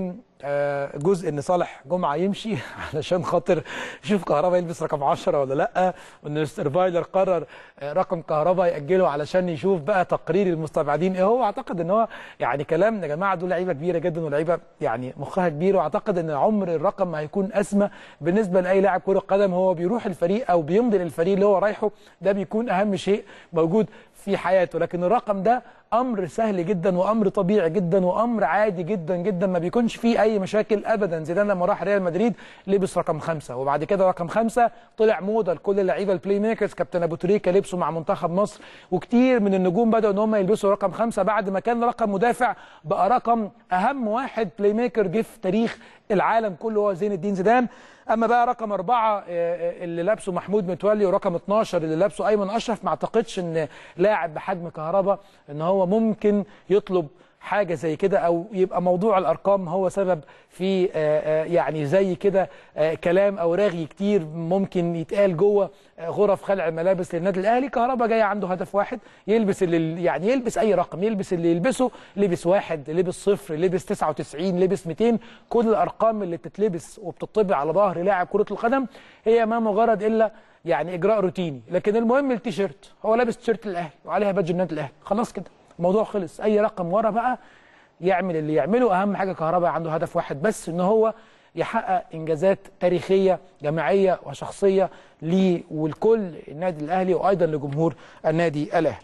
Mm-hmm. جزء إن صالح جمعة يمشي علشان خاطر يشوف كهربا يلبس رقم 10 ولا لأ وإن السرفايلر قرر آه، رقم كهربا يأجله علشان يشوف بقى تقرير المستبعدين. إيه هو؟ أعتقد إن هو يعني كلام يا جماعة دول لعيبة كبيرة جدا ولعيبة يعني مخها كبير وأعتقد إن عمر الرقم ما هيكون أسمى بالنسبة لأي لاعب كرة قدم. هو بيروح الفريق أو بيمضي للفريق اللي هو رايحه ده بيكون أهم شيء موجود في حياته. لكن الرقم ده أمر سهل جدا وأمر طبيعي جدا وأمر عادي جدا جدا ما بيكونش فيه أي مشاكل ابدا. زيدان لما راح ريال مدريد لبس رقم خمسة وبعد كده رقم خمسة طلع موضه لكل اللعيبة ال playmakers كابتن أبو تريكة لبسه مع منتخب مصر وكتير من النجوم بدأوا إن هم يلبسوا رقم خمسة بعد ما كان رقم مدافع بقى رقم أهم واحد playmaker جه في تاريخ العالم كله هو زين الدين زيدان. أما بقى رقم أربعة اللي لابسه محمود متولي ورقم 12 اللي لابسه أيمن أشرف ما أعتقدش إن لاعب بحجم كهربا إن هو ممكن يطلب حاجة زي كده أو يبقى موضوع الأرقام هو سبب في يعني زي كده كلام أو رغي كتير ممكن يتقال جوه غرف خلع الملابس للنادي الأهلي. كهربا جاي عنده هدف واحد يلبس اللي يعني يلبس أي رقم يلبس اللي يلبسه لبس واحد لبس صفر لبس 99 لبس 200 كل الأرقام اللي بتتلبس وبتطبع على ظهر لاعب كرة القدم هي ما مجرد إلا يعني إجراء روتيني. لكن المهم التيشيرت هو لابس تيشيرت الأهلي وعليها بادج النادي الأهلي. خلاص كده. الموضوع خلص. أي رقم ورا بقى يعمل اللي يعمله. أهم حاجة كهرباء عنده هدف واحد بس إن هو يحقق إنجازات تاريخية جماعية وشخصية ليه ولكل النادي الأهلي وأيضا لجمهور النادي الأهلي.